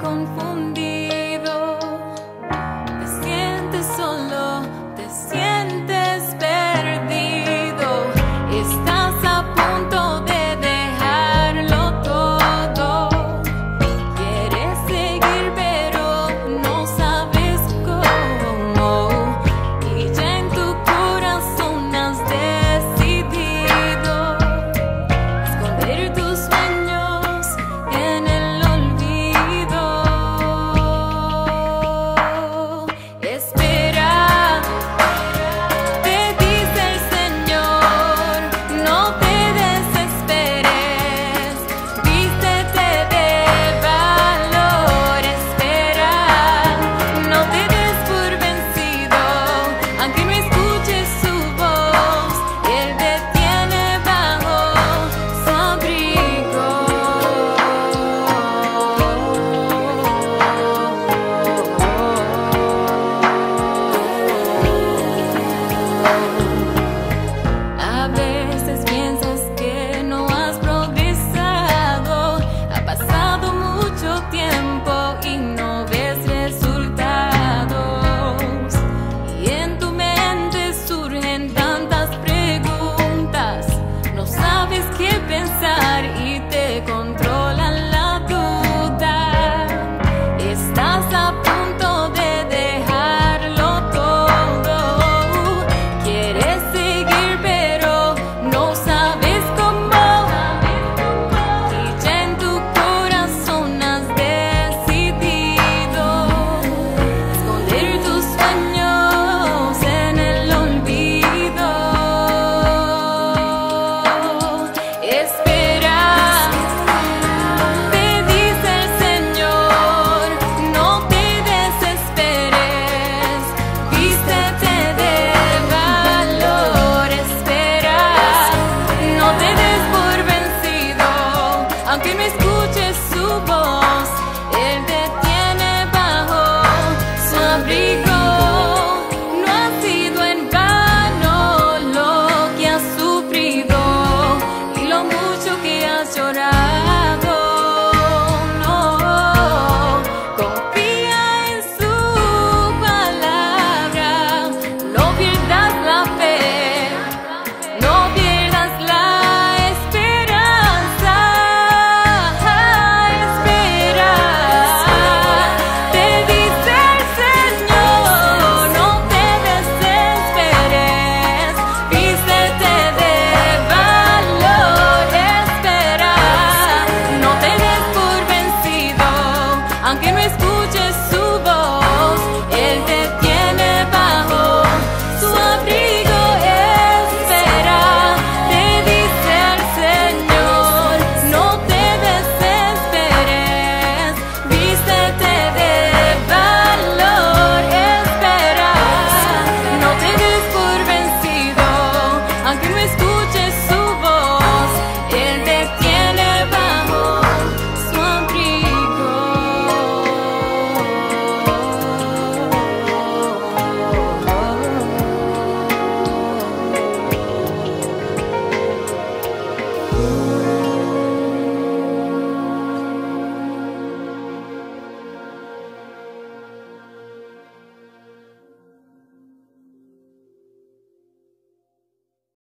confundir.